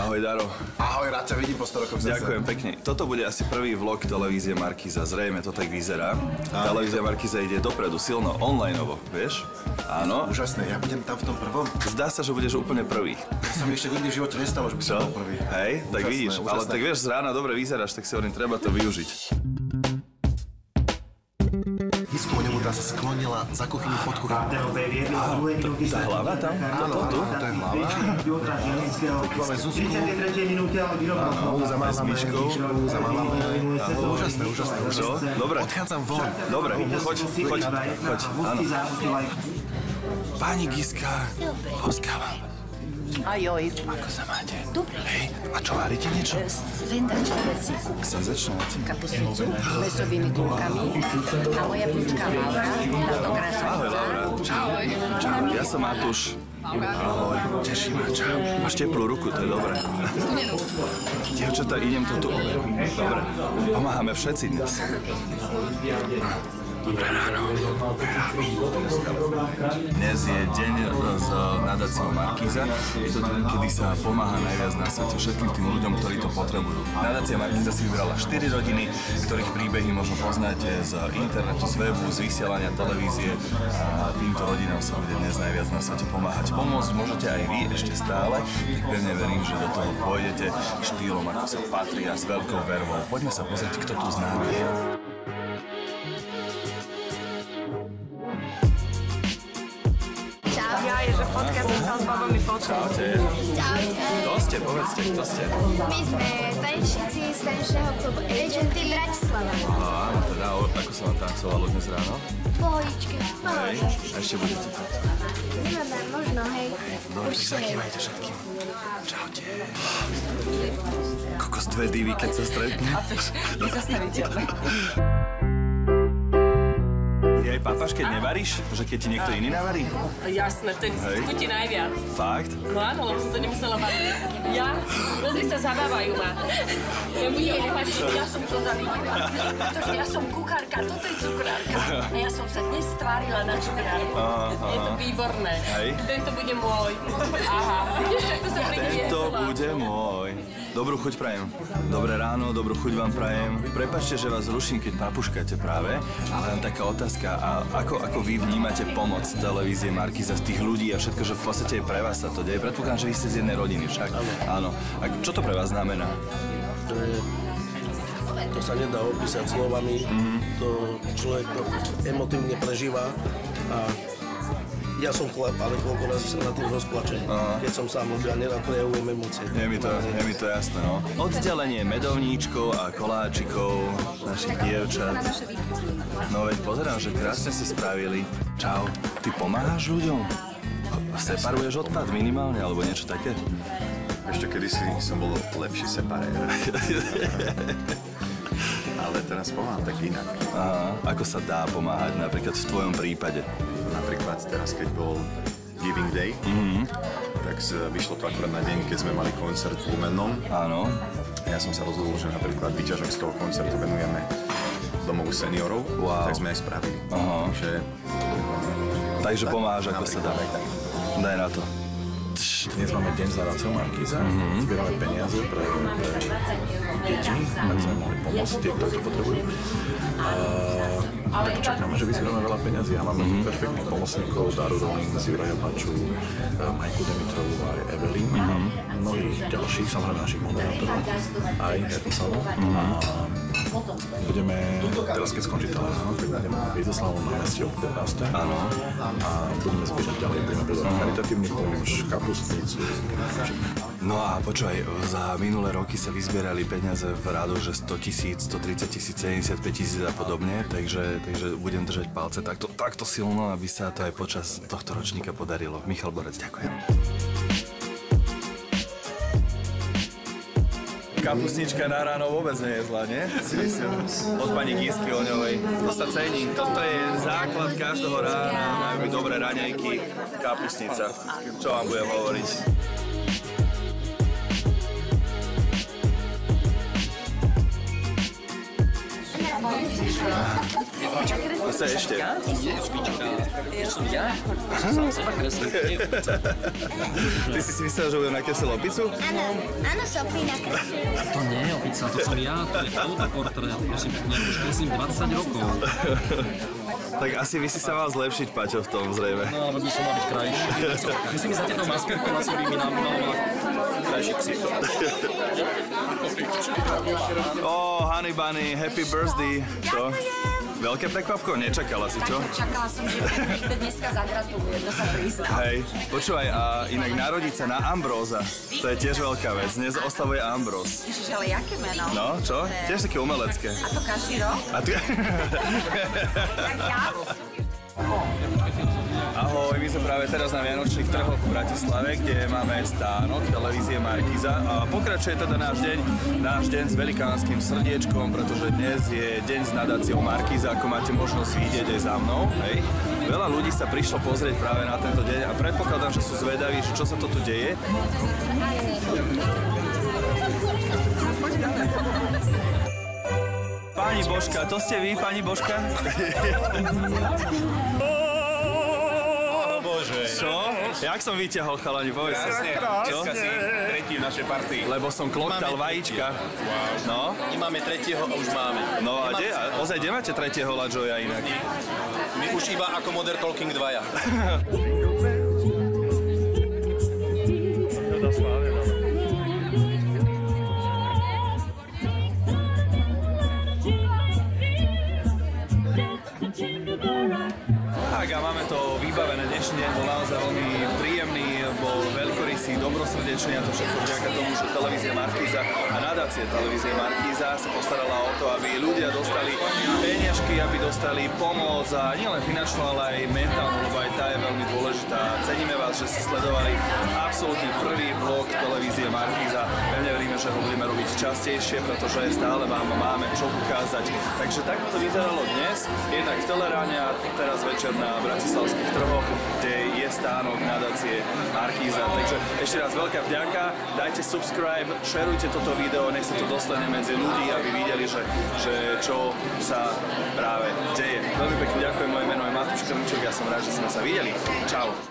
Ahoj, Daro. Ahoj, rád ťa vidím po 100 rokoch. Ďakujem pekne. Toto bude asi prvý vlog televízie Markiza. Zrejme to tak vyzerá. Televízia Markiza ide dopredu, silno, onlineovo, vieš? Áno. Úžasné, ja budem tam v tom prvom. Zdá sa, že budeš úplne prvý. To sa mi ešte nikdy v živote nestalo, že by som bol prvý. Hej, tak Úžasné, vidíš. Ale úžasné. tak vieš, z rána dobre vyzeráš, tak si hovorím, treba to využiť. Tá sa sklonila za kuchyňu pod kuchyňu. Tá hlava tam? Áno, to je hlava. Máme Zuzku. Zamávame S myškou. Zamávame. Úžasné, úžasné, Čo? Dobre. Odchádzam von. Dobre, choď, choď, choď. Áno. Pani Giska, poskávam. Ajoj, Ako sa máte? dobre. Hej, a čo, varíte niečo? Sendačné veci. Senzačné veci? Kapusnicu s mesovými kulkami. A moja púčka Laura, táto Ahoj, krásavca. Laura. Čau. Čau, ja som Matúš. Ahoj, teší ma, čau. Máš teplú ruku, to je dobré. Dievčatá, idem to tu. Dobre, pomáhame všetci dnes. Dobré ráno. Dnes je deň s nadáciou Markíza. Je to deň, kedy sa pomáha najviac na svete všetkým tým ľuďom, ktorí to potrebujú. Nadácia Markíza si vybrala 4 rodiny, ktorých príbehy možno poznáte z internetu, z webu, z vysielania televízie. A týmto rodinám sa bude dnes najviac na svete pomáhať. Pomôcť môžete aj vy ešte stále, tak pevne verím, že do toho pôjdete štýlom, ako sa patrí a s veľkou vervou. Poďme sa pozrieť, kto tu je. Že fotka som sa s babami fotkala. Čaute. Kto ste? Povedzte, kto ste? My sme tanečníci z tanečného klubu Agenty Bratislava. No áno, teda, ako sa vám tancovalo dnes ráno? Pohodičke. Hej, a ešte budete tancovať. Nemáme možno, hej. Dobre, Už tak je. zakývajte všetkým. Čaute. Kokos dve divy, keď sa stretnú. Nezastaviteľné. Je aj papaš, keď nevaríš? Že keď ti niekto iný navarí? Jasné, ten Hej. chutí najviac. Fakt? No áno, lebo som to nemusela variť. Ja? Pozri sa, zabávajú ma. Ja budem nevačiť, ja som to zalíbila. Pretože ja som kuchárka, toto je cukrárka. A ja som sa dnes stvárila na cukrárku. Je to výborné. Hej. Tento bude môj. Aha. Vidíš, ako sa. Tento bude môj. Dobrú chuť prajem. Dobré ráno, dobrú chuť vám prajem. Prepačte, že vás ruším, keď papuškáte práve, ale len taká otázka. A ako, ako vy vnímate pomoc televízie Markiza z tých ľudí a všetko, že v podstate aj pre vás sa to deje? Predpokladám, že vy ste z jednej rodiny však. Áno. A čo to pre vás znamená? To, je, to sa nedá opísať slovami, to človek to emotívne prežíva a ja som chlap, ale koľko razy sa nad tým rozplačem, keď som sám, lebo ja nerad prejavujem emócie. Je mi to, je mi to jasné, no. Oddelenie medovníčkov a koláčikov našich dievčat. No veď pozerám, že krásne si spravili. Čau. Ty pomáhaš ľuďom? Separuješ odpad minimálne, alebo niečo také? Ešte kedysi som bol lepší separér. Ale teraz pomáham tak inak. Aha. Ako sa dá pomáhať napríklad v tvojom prípade? Napríklad teraz, keď bol Giving Day, tak z- vyšlo to akurát na deň, keď sme mali koncert v Lumennom. Áno. Ja som sa rozhodol, že napríklad výťažok z toho koncertu venujeme domovu seniorov, Wow. tak sme aj spravili. Aha. Takže Takže Tak, pomáhaš ako sa dá. tak. Daj na to. Dnes máme deň za Racel Markíza, mm-hmm. zbierame peniaze pre, pre deti, aby sme mohli pomôcť tie, ktorí to potrebujú. A tak čakáme, že vyzbierame veľa peniazy a máme mm-hmm. perfektných pomocníkov, Daru Rolling, Zivraja Paču, eh, Majku Demitrovu a Evelyn mm-hmm. mnohých ďalších, samozrejme našich moderátorov, aj Epsalo. Mm-hmm. A budeme, teraz keď skončí tak budeme na Víteslavom námestí o 15. Áno. A budeme zbierať ďalej, budeme predávať charitatívny pomôž, kapustnicu. No a počúvaj, za minulé roky sa vyzbierali peniaze v rádoch, že 100 tisíc, 130 tisíc, 75 tisíc a podobne, takže, takže budem držať palce takto, takto silno, aby sa to aj počas tohto ročníka podarilo. Michal Borec, ďakujem. Kapusnička na ráno vôbec nie je zlá, nie? Si. Od pani Gisky Oňovej. To sa cení. Toto je základ každého rána. Majú byť dobré raňajky. Kapusnica. Čo vám budem hovoriť? Chce ešte. Ty si si myslel, že budem nakreslil opicu? Áno, áno, Sofie nakreslil. To nie je opica, to som ja, to je autoportrét. Prosím, pekne, už kreslím 20 rokov. Tak asi by si sa mal zlepšiť, Paťo, v tom zrejme. No, ale by som mal byť krajší. Myslím, že za tieto maskerkou asi by mi nám malovala krajší ksich. Ó, Honey Bunny, happy birthday. Čo? Veľké prekvapko? Nečakala si, čo? Čakala som, že mi dneska zagratuluje, to sa prizná. Hej, počúvaj, a inak narodiť sa na Ambróza, to je tiež veľká vec. Dnes oslavuje Ambrós. Ježiš, ale jaké meno? No, čo? Tiež také umelecké. A to každý rok? A ty... Tak ja? Ahoj, my sme práve teraz na Vianočných trhoch v Bratislave, kde máme stánok televízie Markiza a pokračuje teda náš deň, náš deň s velikánskym srdiečkom, pretože dnes je deň s nadáciou Markiza, ako máte možnosť vidieť aj za mnou, hej. Veľa ľudí sa prišlo pozrieť práve na tento deň a predpokladám, že sú zvedaví, že čo sa to tu deje. Pani Božka, to ste vy, pani Božka? Čo? Jak som vyťahol, chalani, povedz sa. Čo? Tretí v našej partii. Lebo som kloktal vajíčka. No, Nemáme tretieho a už máme. no a kde? Ozaj, kde máte tretieho Ladžoja inak? My už iba ako Modern Talking 2. dobrosrdečný a to všetko vďaka tomu, že televízia Markíza a nadácia televízie Markíza sa postarala o to, aby ľudia dostali peniažky, aby dostali pomoc a nielen finančnú, ale aj mentálnu, lebo aj tá je veľmi dôležitá. Ceníme vás, že ste sledovali absolútne prvý vlog televízie Markíza. Že ho budeme robiť častejšie, pretože stále vám máme čo ukázať. Takže takto to vyzeralo dnes, jednak v Teleráne a teraz večer na bratislavských trhoch, kde je stánok nadácie Markíza. Takže ešte raz veľká vďaka, dajte subscribe, šerujte toto video, nech sa to dostane medzi ľudí, aby videli, že, že čo sa práve deje. Veľmi pekne ďakujem, moje meno je Matúš Krmček, ja som rád, že sme sa videli. Čau.